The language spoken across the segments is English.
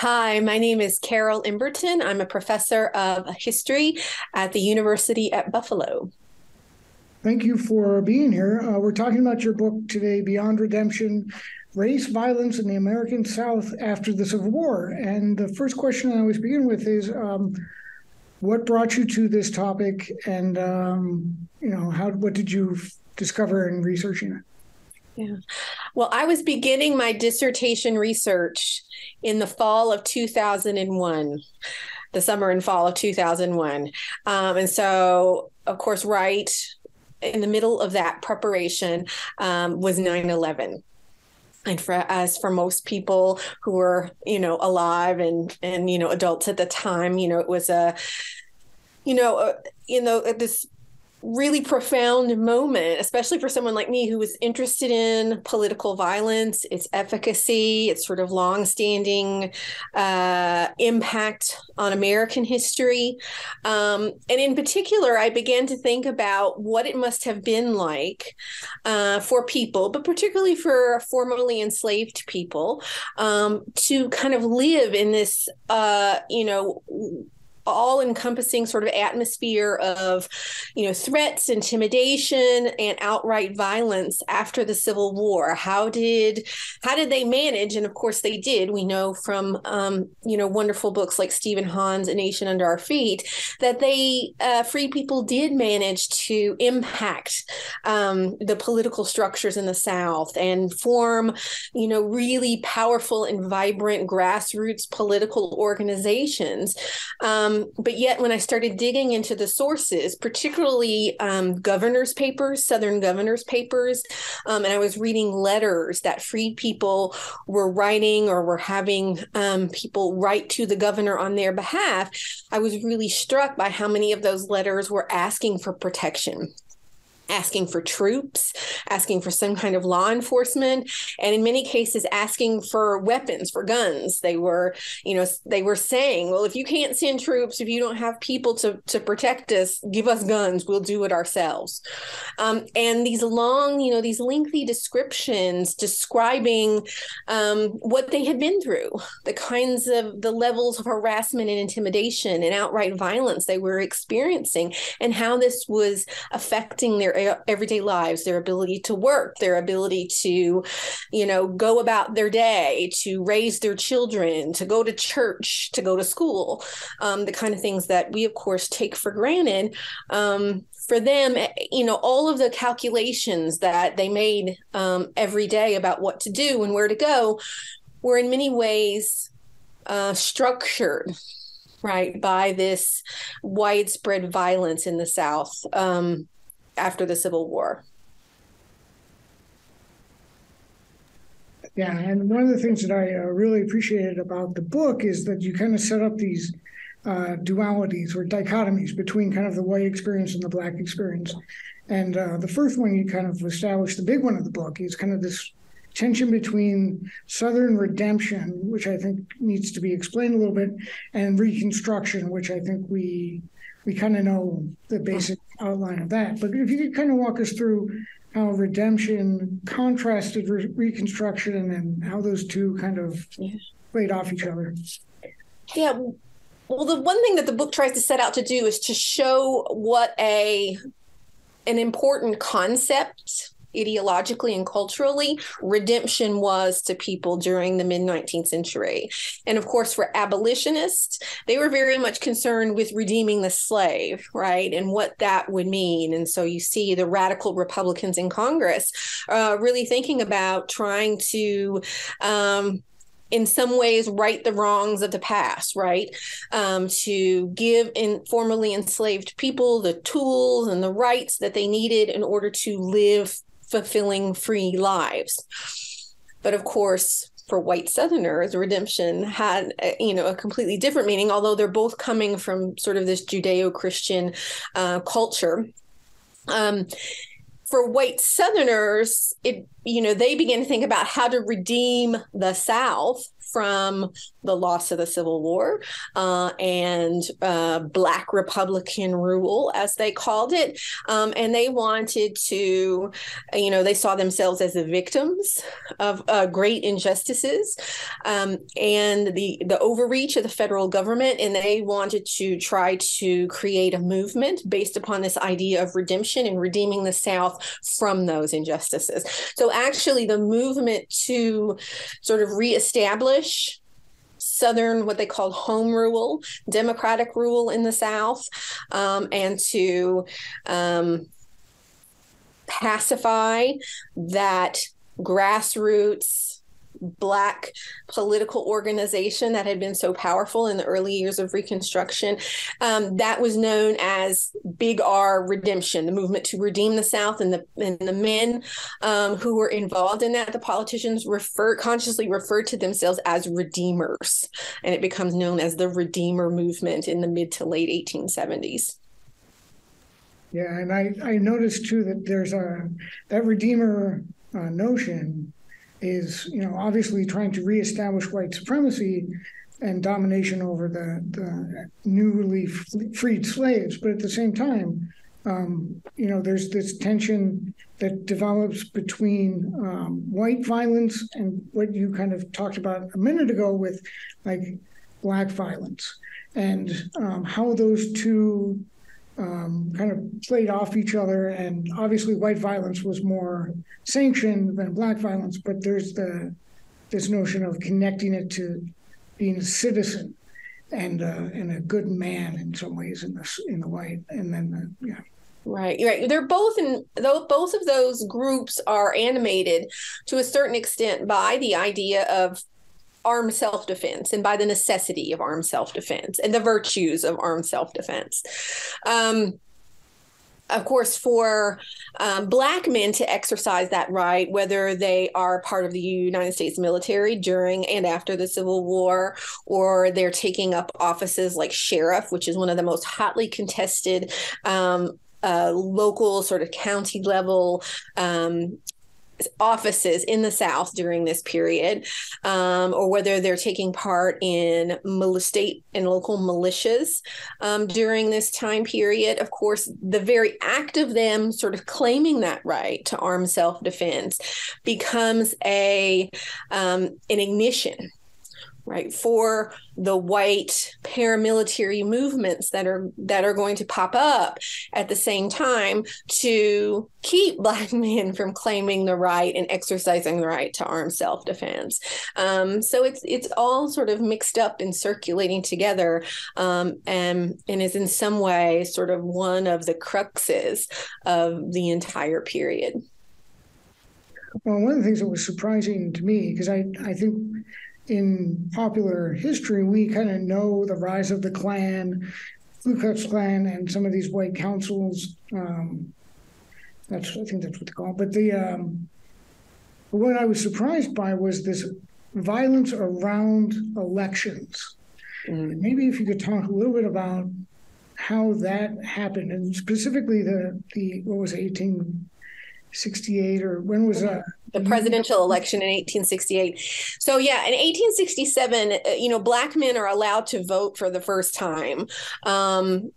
Hi, my name is Carole Emberton. I'm a professor of history at the University at Buffalo. Thank you for being here. Uh, we're talking about your book today, Beyond Redemption Race, Violence in the American South After the Civil War. And the first question I always begin with is um, what brought you to this topic? And, um, you know, how, what did you discover in researching it? Yeah. Well, I was beginning my dissertation research in the fall of 2001, the summer and fall of 2001. Um, and so, of course, right in the middle of that preparation um, was 9 11 and for as for most people who were you know alive and and you know adults at the time you know it was a you know uh, you know this really profound moment, especially for someone like me who was interested in political violence, its efficacy, its sort of longstanding uh, impact on American history. Um, and in particular, I began to think about what it must have been like uh, for people, but particularly for formerly enslaved people, um, to kind of live in this, uh, you know, all encompassing sort of atmosphere of, you know, threats, intimidation, and outright violence after the Civil War. How did how did they manage? And of course, they did. We know from um, you know wonderful books like Steven Hahn's "A Nation Under Our Feet" that they uh, free people did manage to impact um, the political structures in the South and form, you know, really powerful and vibrant grassroots political organizations. Um, but yet, when I started digging into the sources, particularly um, governors' papers, Southern governors' papers, um, and I was reading letters that freed people were writing or were having um, people write to the governor on their behalf, I was really struck by how many of those letters were asking for protection asking for troops, asking for some kind of law enforcement, and in many cases asking for weapons, for guns. They were, you know, they were saying, well, if you can't send troops, if you don't have people to, to protect us, give us guns, we'll do it ourselves. Um, and these long, you know, these lengthy descriptions describing um, what they had been through, the kinds of the levels of harassment and intimidation and outright violence they were experiencing, and how this was affecting their everyday lives, their ability to work, their ability to, you know, go about their day, to raise their children, to go to church, to go to school, um, the kind of things that we, of course, take for granted. Um, for them, eh, you know, all of the calculations that they made um, every day about what to do and where to go were in many ways uh, structured right by this widespread violence in the south um, after the Civil War. Yeah, and one of the things that I uh, really appreciated about the book is that you kind of set up these uh, dualities or dichotomies between kind of the white experience and the black experience. And uh, the first one you kind of established, the big one of the book, is kind of this tension between Southern redemption, which I think needs to be explained a little bit, and Reconstruction, which I think we we kind of know the basic outline of that. But if you could kind of walk us through how redemption contrasted re- Reconstruction and how those two kind of played off each other. Yeah. Well, the one thing that the book tries to set out to do is to show what a an important concept ideologically and culturally redemption was to people during the mid 19th century. And of course, for abolitionists, they were very much concerned with redeeming the slave, right? And what that would mean. And so you see the radical Republicans in Congress uh, really thinking about trying to. Um, in some ways right the wrongs of the past right um, to give in formerly enslaved people the tools and the rights that they needed in order to live fulfilling free lives. But of course, for white Southerners, redemption had you know a completely different meaning. Although they're both coming from sort of this Judeo-Christian uh, culture. Um, for white Southerners, it you know, they began to think about how to redeem the South from the loss of the Civil War uh, and uh, Black Republican rule, as they called it. Um, and they wanted to, you know, they saw themselves as the victims of uh, great injustices um, and the, the overreach of the federal government. And they wanted to try to create a movement based upon this idea of redemption and redeeming the South from those injustices. So, actually, the movement to sort of reestablish Southern, what they called home rule, democratic rule in the South, um, and to um, pacify that grassroots black political organization that had been so powerful in the early years of reconstruction um, that was known as big r redemption the movement to redeem the south and the and the men um, who were involved in that. The politicians refer consciously referred to themselves as redeemers and it becomes known as the redeemer movement in the mid to late 1870s yeah and i i noticed too that there's a that redeemer uh, notion is, you know, obviously trying to reestablish white supremacy and domination over the, the newly freed slaves. But at the same time, um, you know, there's this tension that develops between um, white violence and what you kind of talked about a minute ago with like black violence and um, how those two um, kind of played off each other. And obviously, white violence was more sanctioned than black violence, but there's the this notion of connecting it to being a citizen and uh, and a good man in some ways in the in the white, and then the, yeah. Right, right. They're both in though both of those groups are animated to a certain extent by the idea of armed self defense and by the necessity of armed self defense and the virtues of armed self defense. Um, of course, for um, Black men to exercise that right, whether they are part of the United States military during and after the Civil War, or they're taking up offices like sheriff, which is one of the most hotly contested um, uh, local sort of county level um, offices in the South during this period, um, or whether they're taking part in state and local militias um, during this time period. Of course, the very act of them sort of claiming that right to armed self defense becomes a um, an ignition right for the white paramilitary movements that are that are going to pop up at the same time to keep black men from claiming the right and exercising the right to armed self-defense. Um, so it's it's all sort of mixed up and circulating together um, and and is in some way sort of one of the cruxes of the entire period. Well, one of the things that was surprising to me, because I, I think in popular history, we kind of know the rise of the Klan, Ku Klux Klan, and some of these white councils. Um, that's I think that's what they call. It. But the um, what I was surprised by was this violence around elections. Mm. Maybe if you could talk a little bit about how that happened, and specifically the the what was it, eighteen 68 or when was that? The presidential election in 1868. So yeah, in 1867, uh, you know, black men are allowed to vote for the first time. Um,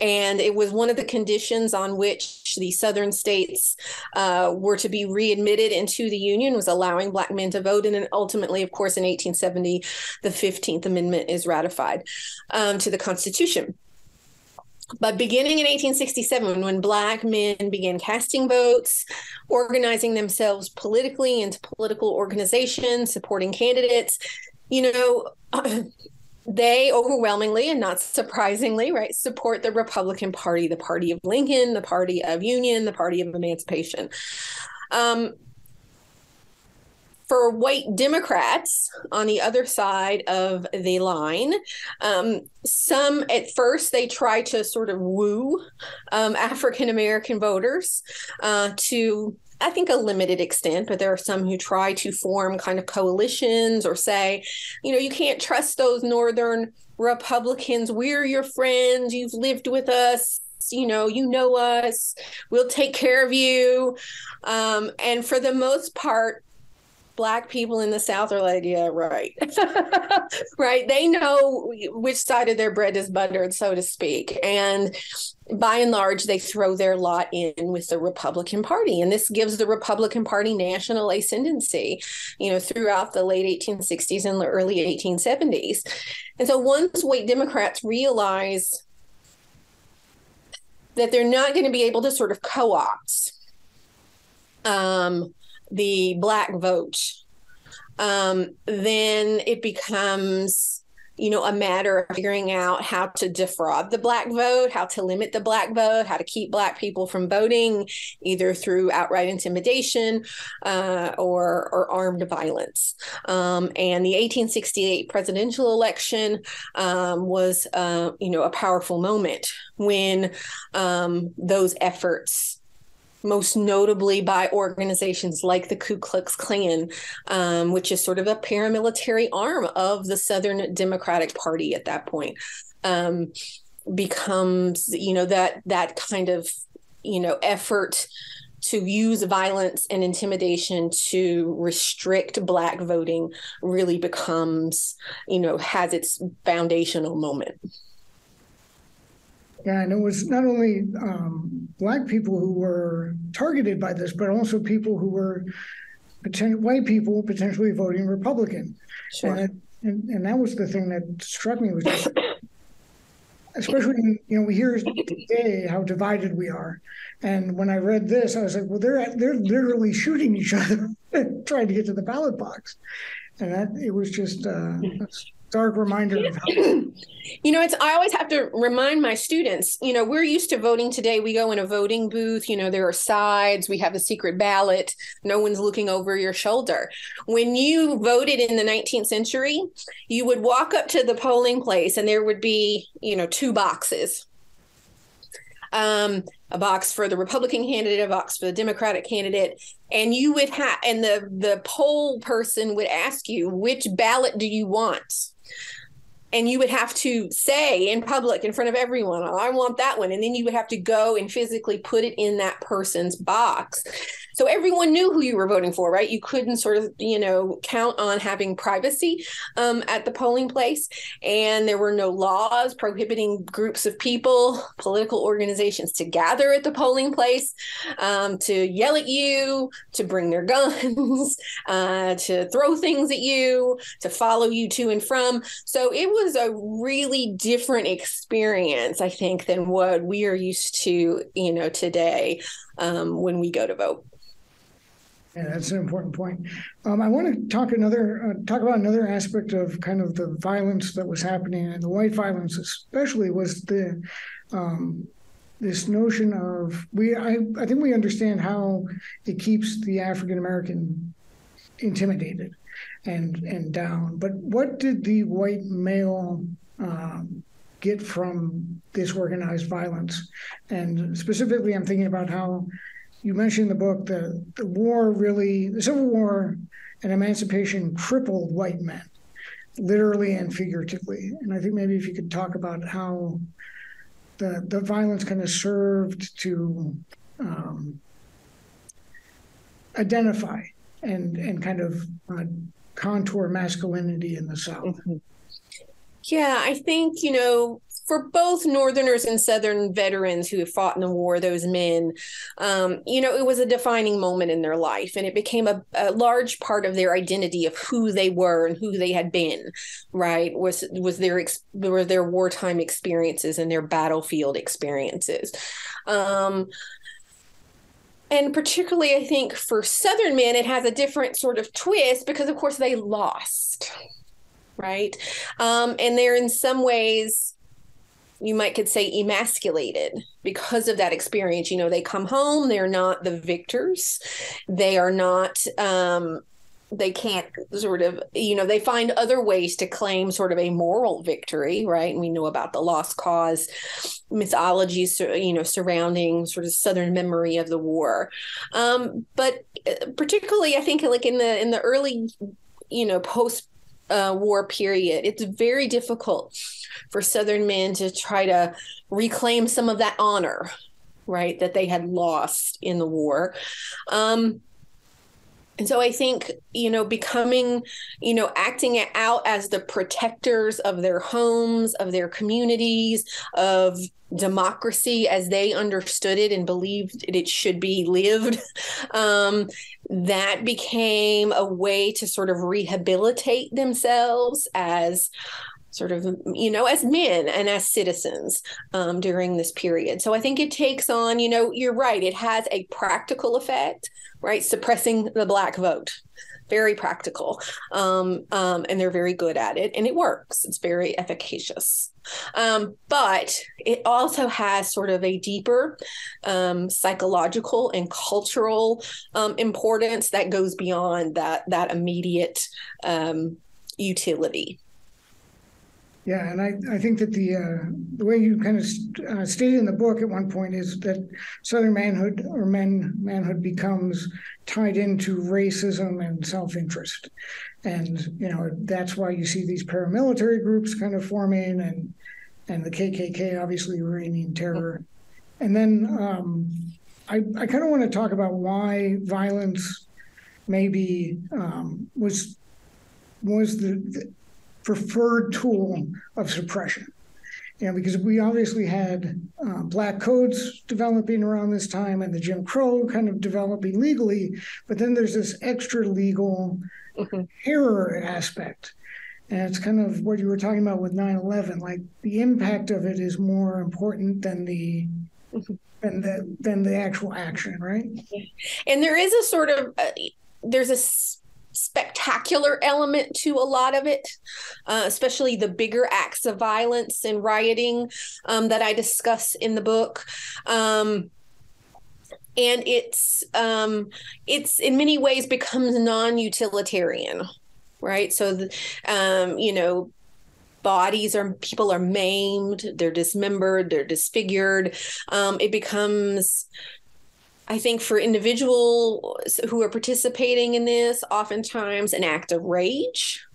and it was one of the conditions on which the southern states uh, were to be readmitted into the union was allowing black men to vote and then ultimately of course in 1870 the 15th amendment is ratified um, to the constitution but beginning in 1867, when Black men began casting votes, organizing themselves politically into political organizations, supporting candidates, you know, they overwhelmingly and not surprisingly, right, support the Republican Party, the party of Lincoln, the party of union, the party of emancipation. Um, for white Democrats on the other side of the line, um, some at first they try to sort of woo um, African American voters uh, to I think a limited extent, but there are some who try to form kind of coalitions or say, you know, you can't trust those Northern Republicans. We're your friends. You've lived with us you know, you know us, we'll take care of you. Um, and for the most part, black people in the south are like yeah right. Right? They know which side of their bread is buttered so to speak. And by and large they throw their lot in with the republican party. And this gives the republican party national ascendancy you know throughout the late 1860s and the early 1870s and so once white democrats realize that they're not going to be able to sort of co-opt um, the black vote, um, then it becomes you know, a matter of figuring out how to defraud the black vote, how to limit the black vote, how to keep black people from voting, either through outright intimidation uh, or or armed violence. Um, and the 1868 presidential election um, was, uh, you know, a powerful moment when um, those efforts most notably by organizations like the Ku Klux Klan, um, which is sort of a paramilitary arm of the Southern Democratic Party at that point, um, becomes you know that that kind of you know effort to use violence and intimidation to restrict black voting really becomes you know has its foundational moment and it was not only um, black people who were targeted by this, but also people who were white people potentially voting Republican. Sure. And, it, and, and that was the thing that struck me was just, especially you know we hear today how divided we are, and when I read this, I was like, well, they're they're literally shooting each other trying to get to the ballot box, and that it was just uh, dark reminder you know it's i always have to remind my students you know we're used to voting today. We go in a voting booth you know there are sides we have a secret ballot. No one's looking over your shoulder. When you voted in the 19th century you would walk up to the polling place and there would be you know two boxes. Um, a box for the Republican candidate, a box for the Democratic candidate, and you would have, and the the poll person would ask you which ballot do you want, and you would have to say in public in front of everyone, oh, "I want that one," and then you would have to go and physically put it in that person's box. So everyone knew who you were voting for, right? You couldn't sort of, you know, count on having privacy um, at the polling place. And there were no laws prohibiting groups of people, political organizations to gather at the polling place, um, to yell at you, to bring their guns, uh, to throw things at you, to follow you to and from. So it was a really different experience, I think, than what we are used to, you know, today um, when we go to vote. Yeah, that's an important point. Um, I want to talk another uh, talk about another aspect of kind of the violence that was happening, and the white violence especially was the um, this notion of we. I, I think we understand how it keeps the African American intimidated and and down. But what did the white male um, get from this organized violence? And specifically, I'm thinking about how you mentioned in the book that the war really the Civil War and emancipation crippled white men, literally and figuratively. And I think maybe if you could talk about how the the violence kind of served to um, identify and and kind of uh, contour masculinity in the South. Mm-hmm. Yeah, I think you know for both Northerners and Southern veterans who have fought in the war, those men, um, you know, it was a defining moment in their life, and it became a, a, large part of their identity of who they were and who they had been. Right? Was was their were their wartime experiences and their battlefield experiences. Um, and particularly, I think for Southern men, it has a different sort of twist because, of course, they lost right? Um, and they're in some ways you might could say emasculated because of that experience. You know they come home they're not the victors. They are not um they can't sort of you know they find other ways to claim sort of a moral victory right? And we know about the lost cause mythologies you know surrounding sort of southern memory of the war. Um but uh, particularly i think like in the in the early you know post uh, war period, it's very difficult for Southern men to try to reclaim some of that honor, right, that they had lost in the war. Um, and so I think, you know, becoming, you know, acting out as the protectors of their homes, of their communities, of democracy as they understood it and believed it should be lived, um, that became a way to sort of rehabilitate themselves as sort of you know as men and as citizens um, during this period. So i think it takes on you know you're right it has a practical effect right? Suppressing the black vote. Very practical. Um, um, and they're very good at it and it works. It's very efficacious. Um, but it also has sort of a deeper um, psychological and cultural um, importance that goes beyond that that immediate um, utility yeah, and I, I think that the uh, the way you kind of uh, stated in the book at one point is that Southern manhood or men manhood becomes tied into racism and self interest, and you know that's why you see these paramilitary groups kind of forming and and the KKK obviously reigning terror, and then um, I I kind of want to talk about why violence maybe um, was was the, the preferred tool of suppression. You know, because we obviously had uh, black codes developing around this time and the Jim Crow kind of developing legally, but then there's this extra legal mm-hmm. terror aspect. And it's kind of what you were talking about with 9 11. Like the impact of it is more important than the. Mm-hmm. Than the than the actual action, right? And there is a sort of uh, there's a spectacular element to a lot of it, uh, especially the bigger acts of violence and rioting um, that I discuss in the book. Um, and it's um, it's in many ways becomes non-utilitarian, right? So, the, um, you know, bodies are people are maimed, they're dismembered, they're disfigured. Um, it becomes I think for individuals who are participating in this, oftentimes an act of rage,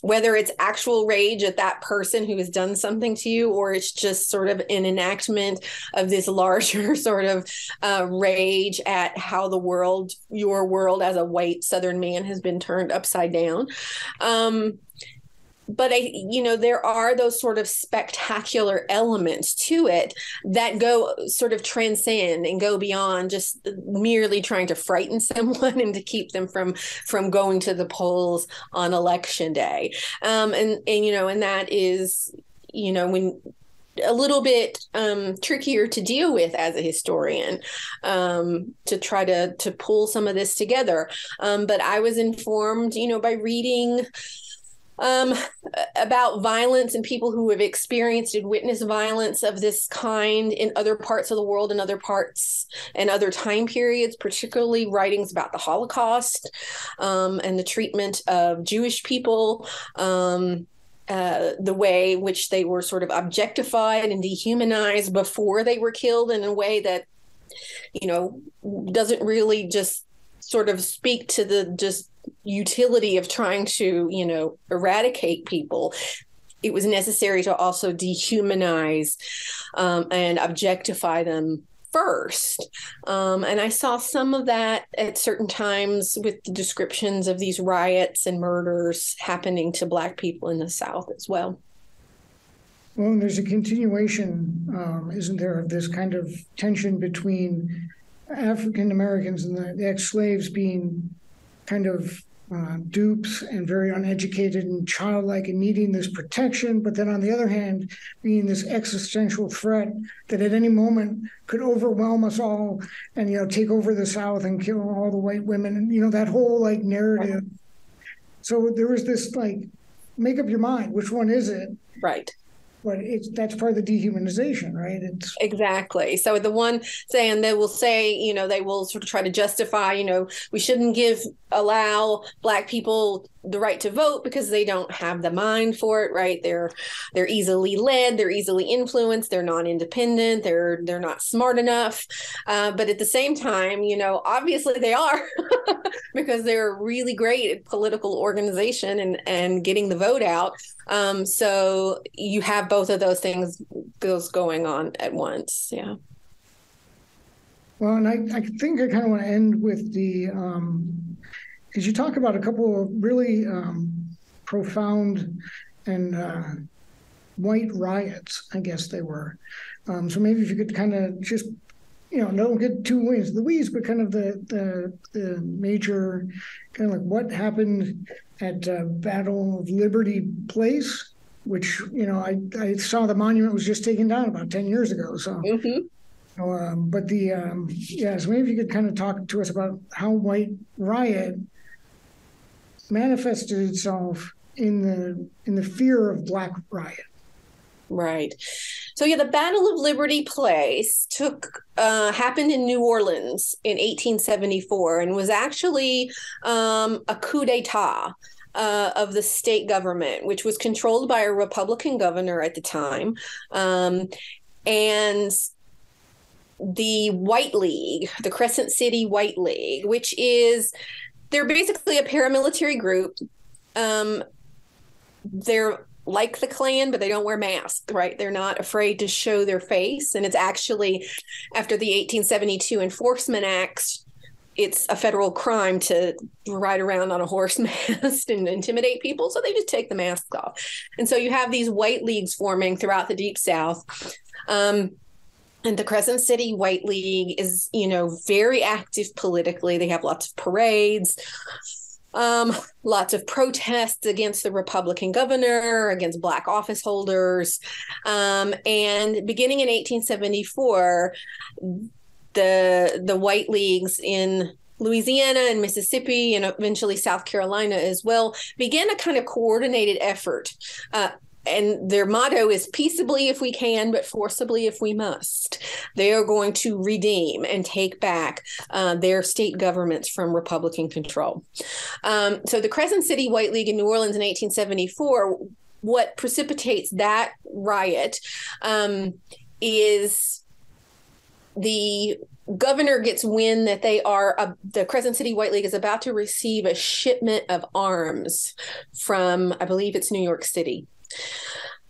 whether it's actual rage at that person who has done something to you, or it's just sort of an enactment of this larger sort of uh, rage at how the world, your world as a white Southern man, has been turned upside down. Um, but I, you know, there are those sort of spectacular elements to it that go sort of transcend and go beyond just merely trying to frighten someone and to keep them from from going to the polls on election day. Um, and and you know, and that is, you know, when a little bit um, trickier to deal with as a historian um, to try to to pull some of this together. Um, but I was informed, you know, by reading um, about violence and people who have experienced and witnessed violence of this kind in other parts of the world and other parts and other time periods, particularly writings about the Holocaust um, and the treatment of Jewish people. Um, uh, the way which they were sort of objectified and dehumanized before they were killed in a way that you know doesn't really just sort of speak to the just utility of trying to, you know, eradicate people, it was necessary to also dehumanize um, and objectify them first. Um, and I saw some of that at certain times with the descriptions of these riots and murders happening to Black people in the South as well. Well, and there's a continuation, um, isn't there, of this kind of tension between African Americans and the, the ex slaves being kind of uh, dupes and very uneducated and childlike and needing this protection, but then on the other hand, being this existential threat that at any moment could overwhelm us all and you know take over the South and kill all the white women and you know that whole like narrative. So there was this like make up your mind which one is it? Right. But it's that's part of the dehumanization, right? It's exactly. So the one saying they will say, you know, they will sort of try to justify, you know, we shouldn't give allow black people the right to vote because they don't have the mind for it right they're they're easily led they're easily influenced they're not independent they're they're not smart enough uh, but at the same time you know obviously they are because they're really great at political organization and and getting the vote out um, so you have both of those things those going on at once yeah well and i, I think i kind of want to end with the um, because you talk about a couple of really um, profound and uh, white riots, I guess they were. Um, so maybe if you could kind of just, you know, don't get too into the weeds, but kind of the the, the major, kind of like what happened at uh, Battle of Liberty Place, which you know I I saw the monument was just taken down about ten years ago. So. Mm-hmm. Um, but the um, yeah, so maybe you could kind of talk to us about how White Riot manifested itself in the in the fear of black riot right so yeah the battle of liberty place took uh, happened in new orleans in 1874 and was actually um, a coup d'etat uh, of the state government, which was controlled by a Republican governor at the time. Um, and the White League, the Crescent City White League, which is they're basically a paramilitary group. Um, they're like the Klan, but they don't wear masks, right? They're not afraid to show their face. And it's actually after the 1872 Enforcement Acts, it's a federal crime to ride around on a horse masked and intimidate people. So they just take the masks off. And so you have these white leagues forming throughout the Deep South. Um, and the Crescent City White League is, you know, very active politically. They have lots of parades, um, lots of protests against the Republican governor, against black office holders. Um, and beginning in 1874, the the White Leagues in Louisiana and Mississippi and eventually South Carolina as well began a kind of coordinated effort uh, and their motto is peaceably if we can, but forcibly if we must. They are going to redeem and take back uh, their state governments from Republican control. Um, so the Crescent City White League in New Orleans in 1874, what precipitates that riot um, is the governor gets wind that they are uh, the Crescent City White League is about to receive a shipment of arms from I believe it's New York City.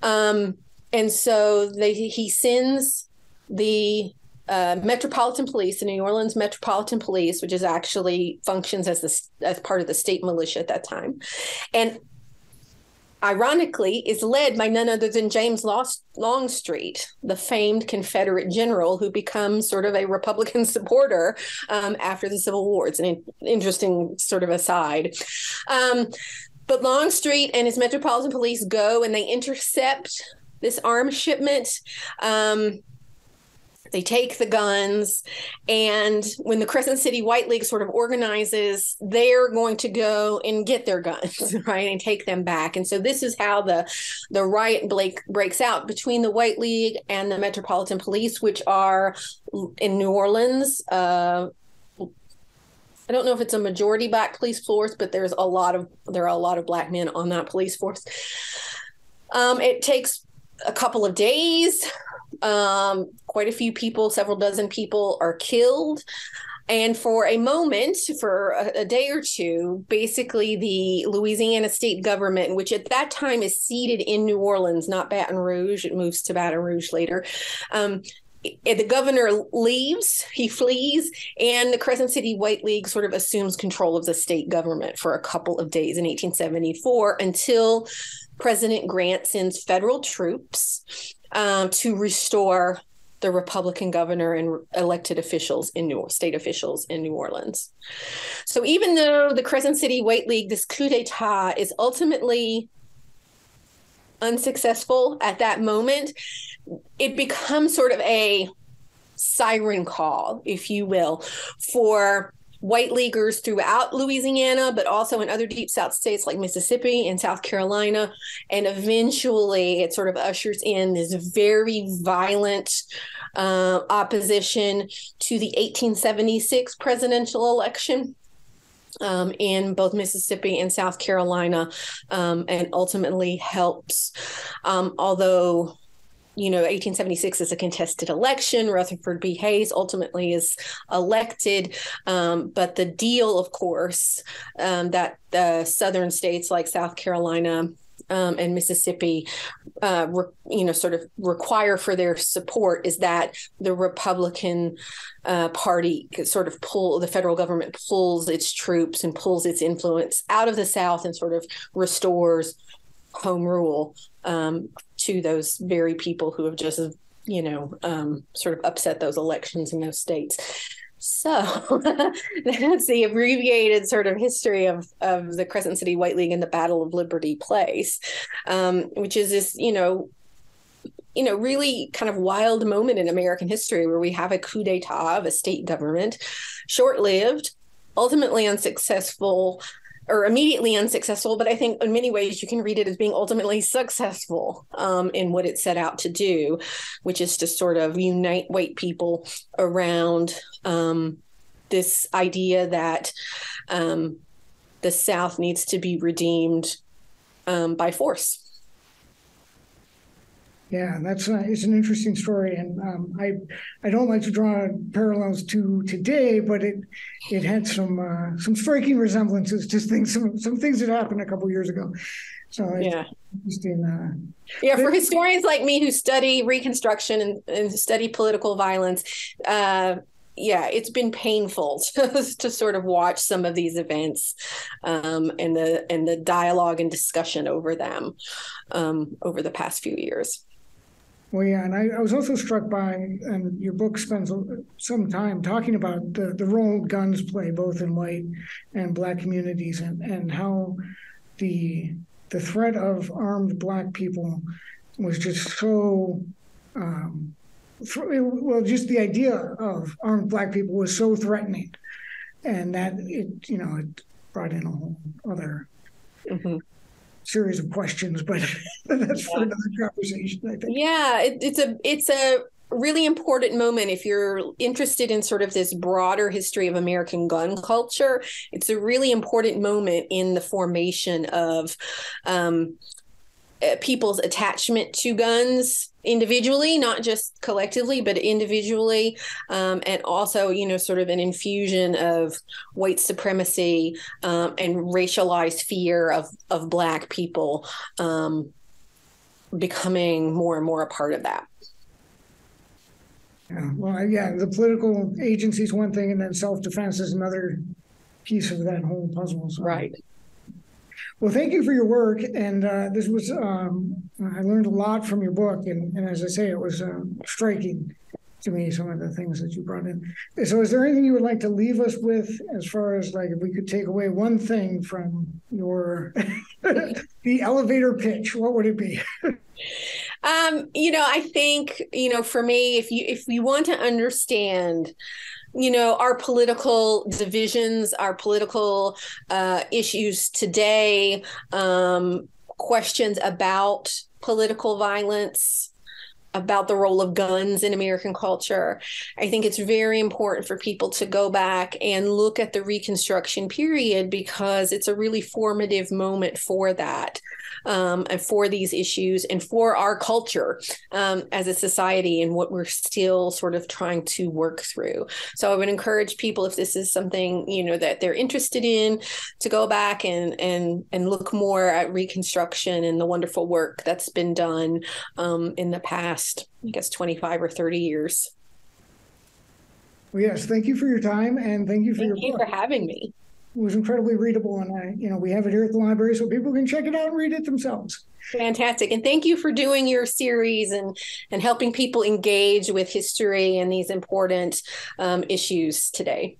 Um, and so they, he sends the uh, Metropolitan Police, the New Orleans Metropolitan Police, which is actually functions as the as part of the state militia at that time, and ironically is led by none other than James Longstreet, the famed Confederate general who becomes sort of a Republican supporter um, after the Civil War. It's an interesting sort of aside. Um, but Longstreet and his Metropolitan Police go and they intercept this arms shipment. Um, they take the guns, and when the Crescent City White League sort of organizes, they're going to go and get their guns, right, and take them back. And so this is how the the riot break, breaks out between the White League and the Metropolitan Police, which are in New Orleans, uh, I don't know if it's a majority black police force, but there's a lot of there are a lot of black men on that police force. Um, it takes a couple of days. Um, quite a few people, several dozen people, are killed. And for a moment, for a, a, day or two, basically the Louisiana state government, which at that time is seated in New Orleans, not Baton Rouge, it moves to Baton Rouge later, um, the governor leaves, he flees, and the Crescent City White League sort of assumes control of the state government for a couple of days in 1874 until President Grant sends federal troops um, to restore the Republican governor and elected officials in New state officials in New Orleans. So even though the Crescent City White League, this coup d'état is ultimately unsuccessful at that moment, it becomes sort of a siren call, if you will, for white leaguers throughout Louisiana, but also in other deep South states like Mississippi and South Carolina. And eventually it sort of ushers in this very violent uh, opposition to the 1876 presidential election. Um, in both Mississippi and South Carolina, um, and ultimately helps. Um, although you know, 1876 is a contested election. Rutherford B. Hayes ultimately is elected. Um, but the deal, of course, um, that the southern states like South Carolina um, and Mississippi, uh, re, you know, sort of require for their support is that the Republican uh, Party sort of pull the federal government pulls its troops and pulls its influence out of the South and sort of restores home rule um, to those very people who have just, you know, um, sort of upset those elections in those states. So that's the abbreviated sort of history of, of the Crescent City White League and the Battle of Liberty Place, um, which is this, you know, you know, really kind of wild moment in American history where we have a coup d'etat of a state government, short lived, ultimately unsuccessful, or immediately unsuccessful, but I think in many ways you can read it as being ultimately successful um, in what it set out to do, which is to sort of unite white people around um, this idea that um, the South needs to be redeemed um, by force. Yeah, that's uh, it's an interesting story, and um, I I don't like to draw parallels to today, but it it had some uh, some striking resemblances to things some some things that happened a couple years ago. So yeah, interesting. Uh, yeah, for historians like me who study Reconstruction and, and study political violence, uh, yeah, it's been painful to, to, sort of watch some of these events um, and the and the dialogue and discussion over them um, over the past few years. Well, yeah, and I, I, was also struck by, and your book spends some time talking about the, the role guns play both in white and black communities, and, and how the the threat of armed black people was just so um, well, just the idea of armed black people was so threatening, and that it you know it brought in a whole other mm-hmm series of questions, but that's for another conversation. I think. Yeah, it, it's a it's a really important moment if you're interested in sort of this broader history of American gun culture. It's a really important moment in the formation of um, people's attachment to guns individually not just collectively but individually um, and also you know sort of an infusion of white supremacy um, and racialized fear of of black people um, becoming more and more a part of that yeah well yeah the political agency is one thing and then self-defense is another piece of that whole puzzle so. right well, thank you for your work. And uh, this was, um, I learned a lot from your book. And, and as I say, it was uh, striking to me, some of the things that you brought in. So, is there anything you would like to leave us with as far as like if we could take away one thing from your, the elevator pitch, what would it be? um, you know, I think, you know, for me, if you, if you want to understand, you know our political divisions our political uh, issues today um, questions about political violence about the role of guns in American culture. I think it's very important for people to go back and look at the Reconstruction period because it's a really formative moment for that um, and for these issues and for our culture um, as a society and what we're still sort of trying to work through. So I would encourage people if this is something you know that they're interested in to go back and and and look more at Reconstruction and the wonderful work that's been done um, in the past, I guess, 25 or 30 years. Well, yes, thank you for your time and thank you for thank your you book. for having me was incredibly readable, and I, you know, we have it here at the library so people can check it out and read it themselves. Fantastic, and thank you for doing your series and and helping people engage with history and these important um, issues today.